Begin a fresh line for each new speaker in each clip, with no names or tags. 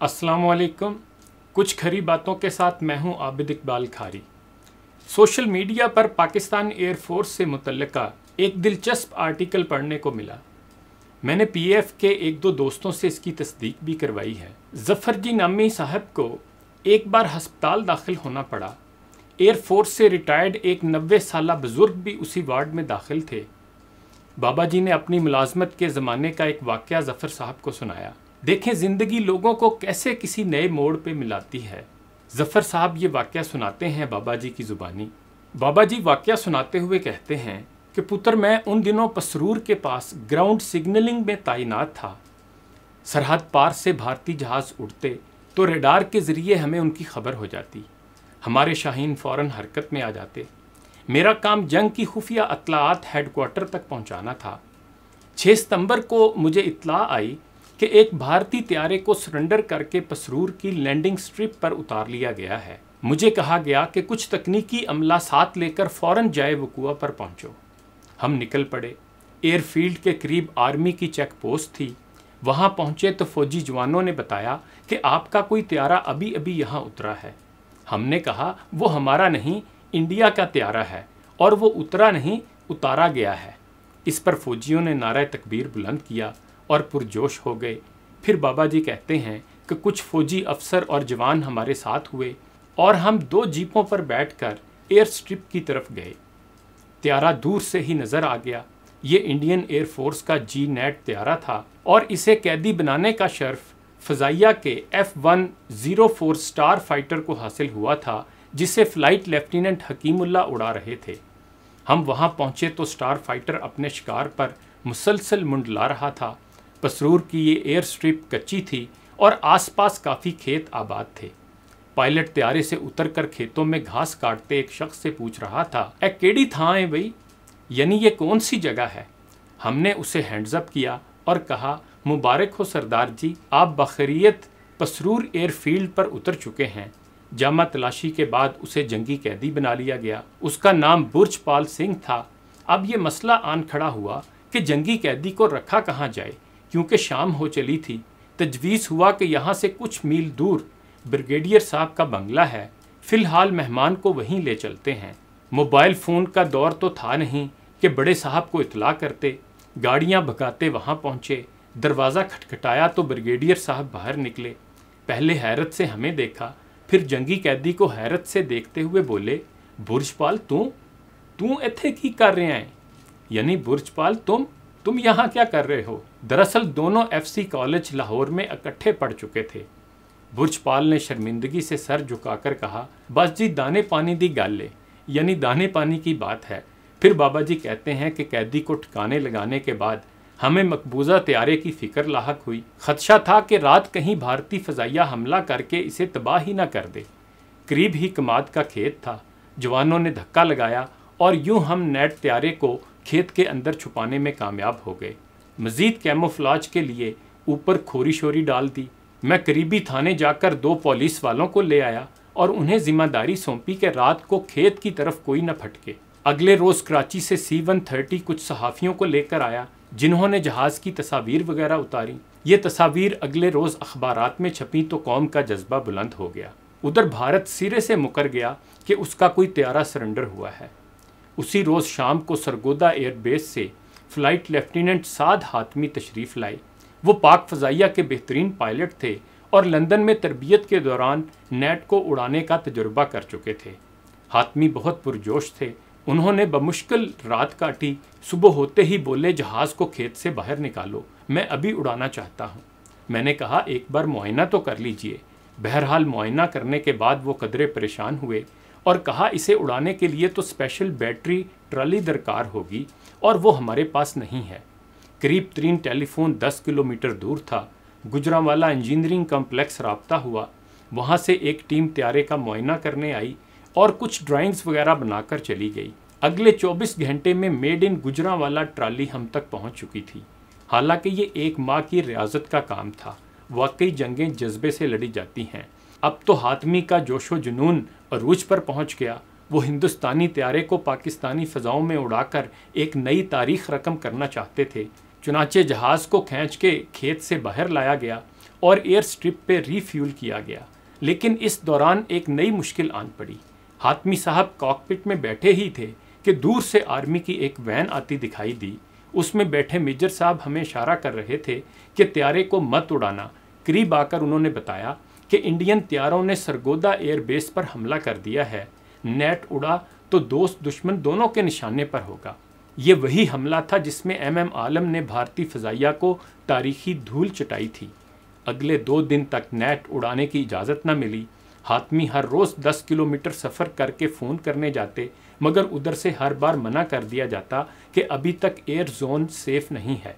असलकुम कुछ खरी बातों के साथ मैं हूँ आबिद इकबाल खारी। सोशल मीडिया पर पाकिस्तान एयरफोर्स से मुतलका एक दिलचस्प आर्टिकल पढ़ने को मिला। मैंने पीएफ के एक दो दोस्तों से इसकी तस्दीक भी करवाई है। जफ़र जी नामी साहब को एक बार हस्पताल दाखिल होना पड़ा। एयरफोर्स से रिटायर्ड एक नबे साल बुज़ुर्ग भी उसी वार्ड में दाखिल थे। बाबा जी ने अपनी मुलाजमत के ज़माने का एक वाक़ जफ़र साहब को सुनाया। देखें ज़िंदगी लोगों को कैसे किसी नए मोड़ पे मिलाती है। जफ़र साहब ये वाक़ सुनाते हैं बाबा जी की ज़ुबानी। बाबा जी वाक़ सुनाते हुए कहते हैं कि, पुत्र, मैं उन दिनों पसरूर के पास ग्राउंड सिग्नलिंग में तैनात था। सरहद पार से भारतीय जहाज़ उड़ते तो रेडार के ज़रिए हमें उनकी खबर हो जाती। हमारे शाहीन फ़ौरन हरकत में आ जाते। मेरा काम जंग की खुफिया अतलात हेडक्वार्टर तक पहुंचाना था। 6 सितंबर को मुझे इतला आई कि एक भारतीय त्यारे को सरेंडर करके पसरूर की लैंडिंग स्ट्रिप पर उतार लिया गया है। मुझे कहा गया कि कुछ तकनीकी अमला साथ लेकर फ़ौरन जाए वकुआ पर पहुंचो। हम निकल पड़े। एयरफील्ड के करीब आर्मी की चेक पोस्ट थी। वहाँ पहुँचे तो फौजी जवानों ने बताया कि आपका कोई त्यारा अभी अभी यहाँ उतरा है। हमने कहा, वो हमारा नहीं, इंडिया का त्यारा है और वो उतरा नहीं, उतारा गया है। इस पर फौजियों ने नारा तकबीर बुलंद किया। और पुरजोश हो गए। फिर बाबा जी कहते हैं कि कुछ फौजी अफसर और जवान हमारे साथ हुए और हम दो जीपों पर बैठकर एयर स्ट्रिप की तरफ़ गए। त्यारा दूर से ही नज़र आ गया। ये इंडियन एयरफोर्स का जी नेट त्यारा था और इसे कैदी बनाने का शर्फ फ़जाइया के F one zero four star fighter को हासिल हुआ था, जिसे फ़्लाइट लेफ्टिनेंट हकीमुल्ला उड़ा रहे थे। हम वहाँ पहुँचे तो स्टार फाइटर अपने शिकार पर मुसलसल मुंडला रहा था। पसरूर की ये एयर स्ट्रिप कच्ची थी और आसपास काफ़ी खेत आबाद थे। पायलट त्यारे से उतरकर खेतों में घास काटते एक शख्स से पूछ रहा था ए केड़ी था है भाई यानी ये कौन सी जगह है? हमने उसे हैंड्सअप किया और कहा, मुबारक हो सरदार जी, आप बखरियत पसरूर एयरफील्ड पर उतर चुके हैं। जामा तलाशी के बाद उसे जंगी कैदी बना लिया गया। उसका नाम बुर्जपाल सिंह था। अब ये मसला आन खड़ा हुआ कि जंगी कैदी को रखा कहाँ जाए। क्योंकि शाम हो चली थी, तजवीज़ हुआ कि यहाँ से कुछ मील दूर ब्रिगेडियर साहब का बंगला है। फ़िलहाल मेहमान को वहीं ले चलते हैं। मोबाइल फ़ोन का दौर तो था नहीं कि बड़े साहब को इतला करते, गाड़ियाँ भगाते वहाँ पहुँचे। दरवाज़ा खटखटाया तो ब्रिगेडियर साहब बाहर निकले। पहले हैरत से हमें देखा, फिर जंगी कैदी को हैरत से देखते हुए बोले, बुर्जपाल, तू? तू इथे की कर रहे हैं? यानी बुरजपाल, तुम तुम यहाँ क्या कर रहे हो? दरअसल दोनों एफसी कॉलेज लाहौर में इकट्ठे पढ़ चुके थे। बुर्जपाल ने शर्मिंदगी से सर झुकाकर कहा, बस जी, दाने पानी दी गाले यानी दाने पानी की बात है। फिर बाबा जी कहते हैं कि कैदी को ठिकाने लगाने के बाद हमें मकबूजा त्यारे की फ़िक्र लाक हुई। खदशा था कि रात कहीं भारतीय फ़जाइया हमला करके इसे तबाह ही ना कर दे। करीब ही कमाद का खेत था। जवानों ने धक्का लगाया और यूँ हम नेट त्यारे को खेत के अंदर छुपाने में कामयाब हो गए। मज़ीद कैमोफ्लाज के लिए ऊपर खोरी शोरी डाल दी। मैं करीबी थाने जाकर दो पुलिस वालों को ले आया और उन्हें ज़िम्मेदारी सौंपी कि रात को खेत की तरफ़ कोई न फटके। अगले रोज़ कराची से सी वन थर्टी कुछ सहाफ़ियों को लेकर आया, जिन्होंने जहाज़ की तस्वीर वगैरह उतारी। ये तस्वीर अगले रोज़ अखबार में छपी तो कौम का जज्बा बुलंद हो गया। उधर भारत सिरे से मुकर गया कि उसका कोई त्यारा सरेंडर हुआ है। उसी रोज़ शाम को सरगोदा एयरबेस से फ़्लाइट लेफ्टिनेंट साद हातमी तशरीफ़ लाए। वो पाक फ़जाइया के बेहतरीन पायलट थे और लंदन में तरबियत के दौरान नेट को उड़ाने का तजुर्बा कर चुके थे। हातमी बहुत पुरजोश थे। उन्होंने बमुश्किल रात काटी। सुबह होते ही बोले, जहाज़ को खेत से बाहर निकालो, मैं अभी उड़ाना चाहता हूँ। मैंने कहा, एक बार मुआयना तो कर लीजिए। बहरहाल मुआयना करने के बाद वो कदरे परेशान हुए। और कहा, इसे उड़ाने के लिए तो स्पेशल बैटरी ट्रॉली दरकार होगी और वो हमारे पास नहीं है। करीब तीन टेलीफोन दस किलोमीटर दूर था। गुजरावाला इंजीनियरिंग कम्प्लेक्स रबता हुआ। वहाँ से एक टीम त्यारे का मुआयना करने आई और कुछ ड्राइंग्स वगैरह बनाकर चली गई। अगले 24 घंटे में मेड इन गुजरा वाला ट्राली हम तक पहुँच चुकी थी। हालाँकि ये एक माह की रियाजत का काम था। वाकई जंगें जज्बे से लड़ी जाती हैं। अब तो हातमी का जोशो जुनून अरूज पर पहुँच गया। वो हिंदुस्तानी त्यारे को पाकिस्तानी फ़जाओं में उड़ाकर एक नई तारीख रकम करना चाहते थे। चुनाचे जहाज़ को खींच के खेत से बाहर लाया गया और एयर स्ट्रिप पे रीफ्यूल किया गया। लेकिन इस दौरान एक नई मुश्किल आन पड़ी। हातमी साहब कॉकपिट में बैठे ही थे कि दूर से आर्मी की एक वैन आती दिखाई दी। उसमें बैठे मेजर साहब हमें इशारा कर रहे थे कि त्यारे को मत उड़ाना। करीब आकर उन्होंने बताया कि इंडियन त्यारों ने सरगोदा एयरबेस पर हमला कर दिया है। नेट उड़ा तो दोस्त दुश्मन दोनों के निशाने पर होगा। ये वही हमला था जिसमें एम एम आलम ने भारतीय फ़जाइया को तारीखी धूल चटाई थी। अगले दो दिन तक नेट उड़ाने की इजाज़त न मिली। हाथमी हर रोज़ दस किलोमीटर सफ़र करके फ़ोन करने जाते, मगर उधर से हर बार मना कर दिया जाता कि अभी तक एयर जोन सेफ़ नहीं है।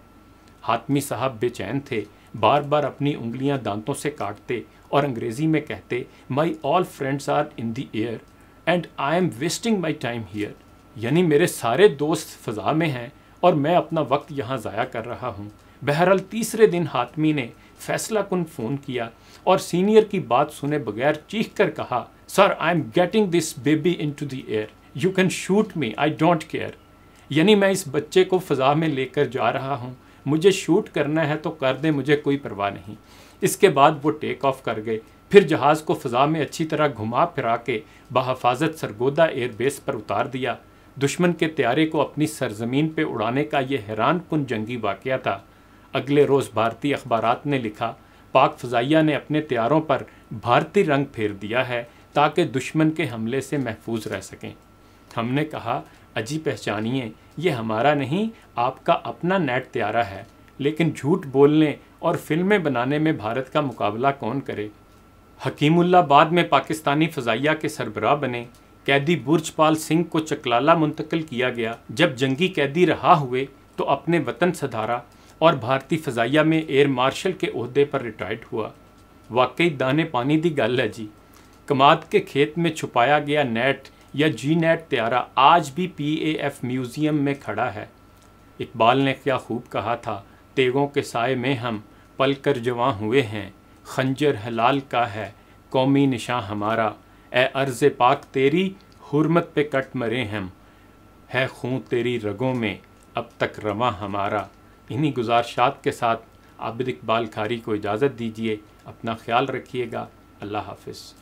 हाथमी साहब बेचैन थे। बार बार अपनी उंगलियाँ दांतों से काटते और अंग्रेज़ी में कहते my all friends are in the air and I am wasting my time here यानी मेरे सारे दोस्त फ़ज़ा में हैं और मैं अपना वक्त यहाँ ज़ाया कर रहा हूँ। बहरहाल तीसरे दिन हातमी ने फैसला कुन फ़ोन किया और सीनियर की बात सुने बगैर चीख कर कहा, sir I am getting this baby into the air you can shoot me I don't care यानी मैं इस बच्चे को फ़ज़ा में लेकर जा रहा हूँ मुझे शूट करना है तो कर दें, मुझे कोई परवाह नहीं। इसके बाद वो टेक ऑफ़ कर गए। फिर जहाज़ को फ़ज़ा में अच्छी तरह घुमा फिरा के बहफाजत सरगोदा एयरबेस पर उतार दिया। दुश्मन के त्यारे को अपनी सरजमीन पर उड़ाने का ये हैरान कन जंगी वाक़ था। अगले रोज़ भारतीय अखबार ने लिखा, पाक फ़जाइया ने अपने त्यारों पर भारतीय रंग फेर दिया है ताकि दुश्मन के हमले से महफूज रह सकें। हमने कहा अजी पहचानिए, ये हमारा नहीं, आपका अपना नेट त्यारा है। लेकिन झूठ बोलने और फ़िल्में बनाने में भारत का मुकाबला कौन करे? हकीमुल्ला बाद में पाकिस्तानी फ़जाइया के सरबराह बने। कैदी बुर्जपाल सिंह को चकलाला मुंतकिल किया गया। जब जंगी कैदी रहा हुए तो अपने वतन सधारा और भारतीय फ़जाइया में एयर मार्शल के अहदे पर रिटायर्ड हुआ। वाकई दाने पानी दी गल है जी। कमाद के खेत में छुपाया गया नेट या जी नेट त्यारा आज भी पी ए एफ़ म्यूज़ियम में खड़ा है। इकबाल ने क्या खूब कहा था, तेगों के साय में हम पल कर जवां हुए हैं, खंजर हलाल का है, कौमी निशां हमारा। ए अर्ज़ पाक तेरी, हुरमत पे कट मरे हम, है खून तेरी रगों में, अब तक रवा हमारा। इन्हीं गुजारशात के साथ आबिद इकबाल खारी को इजाज़त दीजिए, अपना ख्याल रखिएगा, अल्लाह हाफिज़।